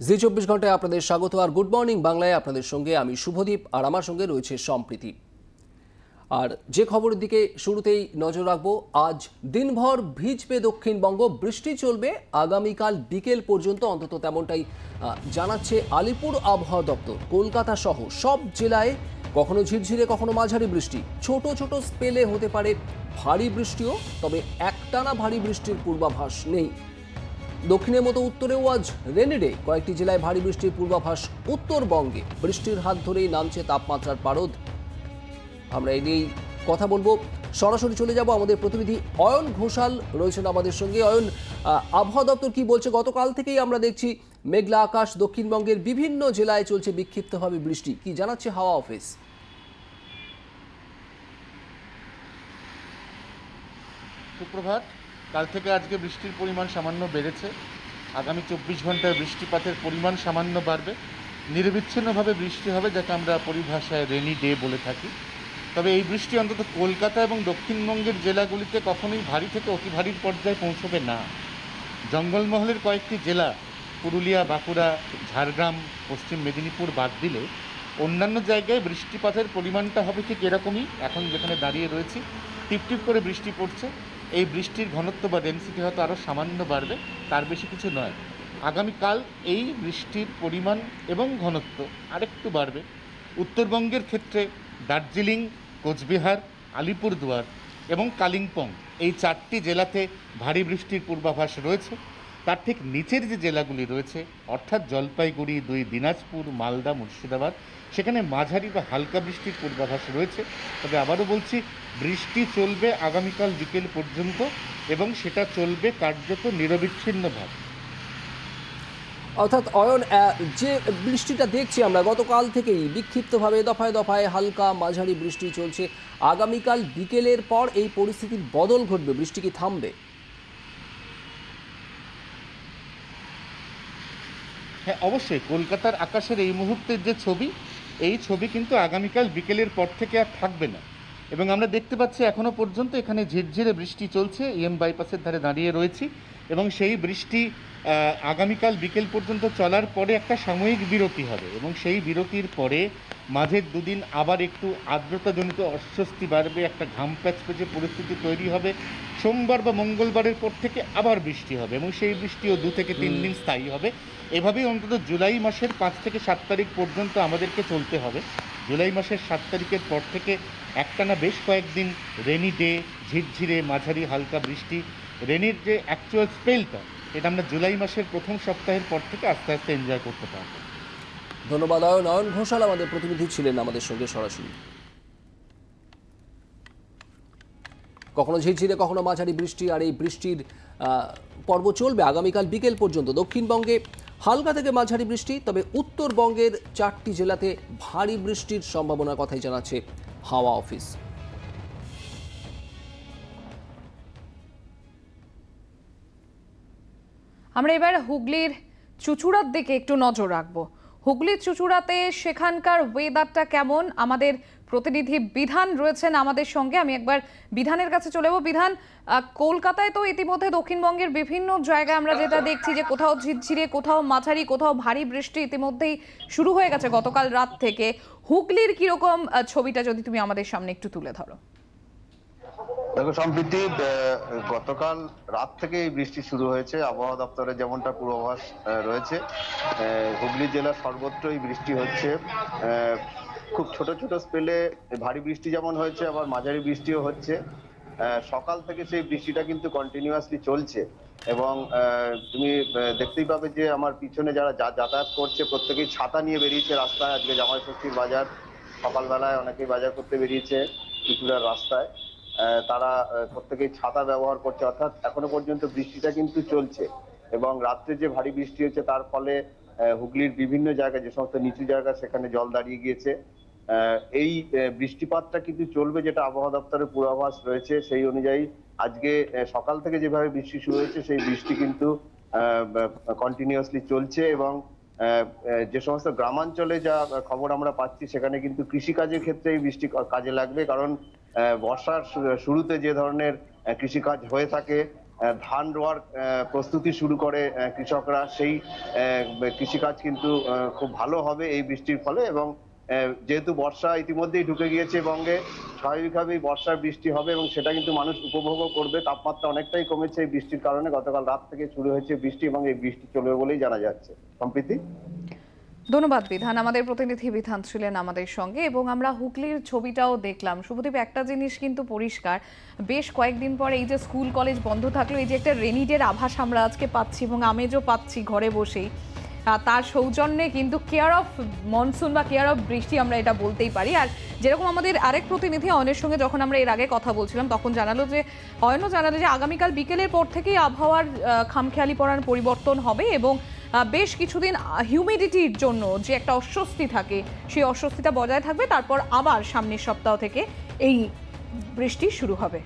জি চব্বিশ ঘন্টায় আপনাদের স্বাগত আর গুড মর্নিং বাংলায় আপনাদের সঙ্গে আমি শুভদীপ আর আমার সঙ্গে রয়েছে সম্প্রীতি। আর যে খবরের দিকে শুরুতেই নজর রাখব, আজ দিনভর ভিজবে দক্ষিণবঙ্গ, বৃষ্টি চলবে, আগামীকাল বিকেল পর্যন্ত অন্তত তেমনটাই জানাচ্ছে আলিপুর আবহাওয়া দপ্তর। কলকাতা সহ সব জেলায় কখনো ঝিরঝিরে, কখনো মাঝারি বৃষ্টি। ছোট ছোট স্পেলে হতে পারে ভারী বৃষ্টিও, তবে একটানা ভারী বৃষ্টির পূর্বাভাস নেই। দক্ষিণের মতো উত্তরেও আজ রেনি ডে কয়েকটি জেলায় ভারী বৃষ্টির পূর্বাভাস উত্তরবঙ্গে। বৃষ্টির হাত ধরেই নামছে তাপমাত্রার পারদ। আমরা এই নিয়েই কথা বলব। সরাসরি চলে যাব আমাদের প্রতিনিধি অয়ন ঘোষাল রয়েছেন আমাদের সঙ্গে। অয়ন আবহাওয়া দপ্তর কি বলছে? গতকাল থেকেই আমরা দেখছি মেঘলা আকাশ দক্ষিণবঙ্গের বিভিন্ন জেলায় চলছে বিক্ষিপ্তভাবে বৃষ্টি। কি জানাচ্ছে হাওয়া অফিস? সুপ্রভাত। কাল থেকে আজকে বৃষ্টির পরিমাণ সামান্য বেড়েছে। আগামী চব্বিশ ঘন্টায় বৃষ্টিপাতের পরিমাণ সামান্য বাড়বে। নিরবিচ্ছিন্নভাবে বৃষ্টি হবে, যাকে আমরা পরিভাষায় রেনি ডে বলে থাকি। তবে এই বৃষ্টি অন্তত কলকাতা এবং দক্ষিণবঙ্গের জেলাগুলিতে কখনোই ভারী থেকে অতি ভারীর পর্যায়ে পৌঁছবে না। জঙ্গলমহলের কয়েকটি জেলা, পুরুলিয়া, বাঁকুড়া, ঝাড়গ্রাম, পশ্চিম মেদিনীপুর বাদ দিলে অন্যান্য জায়গায় বৃষ্টিপাতের পরিমাণটা হবে ঠিক এরকমই। এখন যেখানে দাঁড়িয়ে রয়েছি, টিপটিপ করে বৃষ্টি পড়ছে। এই বৃষ্টির ঘনত্ব বা ডেন্সিটি হয়তো আরও সামান্য বাড়বে, তার বেশি কিছু নয়। আগামীকাল এই বৃষ্টির পরিমাণ এবং ঘনত্ব আরেকটু বাড়বে। উত্তরবঙ্গের ক্ষেত্রে দার্জিলিং, কোচবিহার, আলিপুরদুয়ার এবং কালিম্পং এই চারটি জেলাতে ভারী বৃষ্টির পূর্বাভাস রয়েছে। তার ঠিক নিচের যে জেলাগুলি রয়েছে, অর্থাৎ জলপাইগুড়ি, দুই দিনাজপুর, মালদা, মুর্শিদাবাদ, সেখানে মাঝারি বা হালকা বৃষ্টির পূর্বাভাস রয়েছে। তবে আবারও বলছি, বৃষ্টি চলবে আগামীকাল বিকেল পর্যন্ত এবং সেটা চলবে কার্যত নিরবিচ্ছিন্নভাবে অর্থাৎ অয়ন যে বৃষ্টিটা দেখছি আমরা, গতকাল থেকেই বিক্ষিপ্তভাবে দফায় দফায় হালকা মাঝারি বৃষ্টি চলছে। আগামীকাল বিকেলের পর এই পরিস্থিতির বদল ঘটবে, বৃষ্টি কি থামবে? হ্যাঁ অবশ্যই। কলকাতার আকাশের এই মুহূর্তের যে ছবি, এই ছবি কিন্তু আগামীকাল বিকেলের পর থেকে আর থাকবে না। এবং আমরা দেখতে পাচ্ছি এখনও পর্যন্ত এখানে ঝিরঝিরে বৃষ্টি চলছে ইএম বাইপাসের ধারে দাঁড়িয়ে রয়েছি। এবং সেই বৃষ্টি আগামীকাল বিকেল পর্যন্ত চলার পরে একটা সাময়িক বিরতি হবে এবং সেই বিরতির পরে মাঝের দুদিন আবার একটু আর্দ্রতাজনিত অস্বস্তি বাড়বে একটা ঘাম প্যাচপ্যাচে পরিস্থিতি তৈরি হবে। সোমবার বা মঙ্গলবারের পর থেকে আবার বৃষ্টি হবে এবং সেই বৃষ্টিও দু থেকে তিন দিন স্থায়ী হবে। এভাবেই অন্তত জুলাই মাসের পাঁচ থেকে সাত তারিখ পর্যন্ত আমাদেরকে চলতে হবে। জুলাই মাসের সাত তারিখের পর থেকে একটানা বেশ কয়েকদিন রেনি ডে, ঝিরঝিরে, মাঝারি, হালকা বৃষ্টি। রেনির যে অ্যাকচুয়াল স্পেলটা এটা আমরা জুলাই মাসের প্রথম সপ্তাহের পর থেকে আস্তে আস্তে এনজয় করতে পারব। ধন্যবাদ অয়ন ঘোষাল। আমাদের প্রতিনিধি ছিলেন আমাদের সঙ্গে সরাসরি। কখনো ঝিরঝিরে, কখনো মাঝারি বৃষ্টি, আর এই বৃষ্টির পর্ব চলবে আগামীকাল বিকেল পর্যন্ত। দক্ষিণবঙ্গে হালকা থেকে মাঝারি বৃষ্টি, তবে উত্তরবঙ্গের চারটি জেলাতে ভারী বৃষ্টির সম্ভাবনার কথাই জানাচ্ছে হাওয়া অফিস। আমরা এবার হুগলির চুচুড়ার দিকে একটু নজর রাখব। হুগলির চুচুড়াতে সেখানকার ওয়েদারটা কেমন? আমাদের প্রতিনিধি বিধান রয়েছেন আমাদের সঙ্গে। আমি একবার বিধানের কাছে চলে যাব। বিধান কলকাতায় তো ইতিমধ্যে দক্ষিণবঙ্গের বিভিন্ন জায়গায় আমরা যেটা দেখছি যে কোথাও ঝিরঝিরে, কোথাও মাঝারি, কোথাও ভারী বৃষ্টি ইতিমধ্যেই শুরু হয়ে গেছে গতকাল রাত থেকে। হুগলির কীরকম ছবিটা যদি তুমি আমাদের সামনে একটু তুলে ধরো। দেখো, সম্প্রীতি গতকাল রাত থেকে বৃষ্টি শুরু হয়েছে। আবহাওয়া দপ্তরের যেমনটা পূর্বাভাস রয়েছে হুগলি জেলার সর্বত্রই বৃষ্টি হচ্ছে। খুব ছোট ছোট স্পেলে ভারী বৃষ্টি যেমন হয়েছে, আবার মাঝারি বৃষ্টিও হচ্ছে। সকাল থেকে সেই বৃষ্টিটা কিন্তু কন্টিনিউয়াসলি চলছে এবং তুমি দেখতেই পাবে যে আমার পিছনে যারা যাতায়াত করছে, প্রত্যেকেই ছাতা নিয়ে বেরিয়েছে রাস্তায়। আজকে জামাই ষষ্ঠীর বাজার, সকালবেলায় অনেকেই বাজার করতে বেরিয়েছে ত্রিপুরার রাস্তায়। তারা প্রত্যেকেই ছাতা ব্যবহার করছে, অর্থাৎ এখনও পর্যন্ত বৃষ্টিটা কিন্তু চলছে এবং রাত্রে যে ভারী বৃষ্টি হচ্ছে তার ফলে হুগলির বিভিন্ন জায়গায়, যে সমস্ত নিচু জায়গা, সেখানে জল দাঁড়িয়ে গিয়েছে। এই বৃষ্টিপাতটা কিন্তু চলবে যেটা আবহাওয়া দপ্তরের পূর্বাভাস রয়েছে, সেই অনুযায়ী আজকে সকাল থেকে যেভাবে বৃষ্টি শুরু হয়েছে, সেই বৃষ্টি কিন্তু কন্টিনিউয়াসলি চলছে এবং যে সমস্ত গ্রামাঞ্চলে যা খবর আমরা পাচ্ছি, সেখানে কিন্তু কৃষিকাজের ক্ষেত্রে এই বৃষ্টি কাজে লাগবে। কারণ বর্ষার শুরুতে যে ধরনের কৃষিকাজ হয়ে থাকে ধান রোয়ার প্রস্তুতি শুরু করে কৃষকরা, সেই কৃষিকাজ কিন্তু খুব ভালো হবে এই বৃষ্টির ফলে এবং যেহেতু বর্ষা ইতিমধ্যেই ঢুকে গিয়েছে বঙ্গে, স্বাভাবিকভাবেই বর্ষার বৃষ্টি হবে এবং সেটা কিন্তু মানুষ উপভোগও করবে। তাপমাত্রা অনেকটাই কমেছে এই বৃষ্টির কারণে। গতকাল রাত থেকে শুরু হয়েছে বৃষ্টি এবং এই বৃষ্টি চলবে বলেই জানা যাচ্ছে। সম্প্রীতি? ধন্যবাদ, বিধান। আমাদের প্রতিনিধি বিধান ছিলেন আমাদের সঙ্গে এবং আমরা হুগলির ছবিটাও দেখলাম। শুভদীপ, একটা জিনিস কিন্তু পরিষ্কার। বেশ কয়েকদিন পর এই যে স্কুল, কলেজ বন্ধ থাকল, এই যে একটা রেনিডের আভাস আমরা আজকে পাচ্ছি এবং আমেজও পাচ্ছি ঘরে বসেই। তার সৌজন্যে কিন্তু কেয়ার অফ মনসুন বা কেয়ার অফ বৃষ্টি আমরা এটা বলতেই পারি। আর যেরকম আমাদের আরেক প্রতিনিধি অয়নের সঙ্গে যখন আমরা এর আগে কথা বলছিলাম, তখন জানালো যে, অয়নও জানালো যে আগামীকাল বিকেলের পর থেকেই আবহাওয়ার খামখেয়ালি পড়ার পরিবর্তন হবে এবং বেশ কিছুদিন হিউমিডিটির জন্য যে একটা অস্বস্তি থাকে, সেই অস্বস্তিটা বজায় থাকবে। তারপর আবার সামনের সপ্তাহ থেকে এই বৃষ্টি শুরু হবে।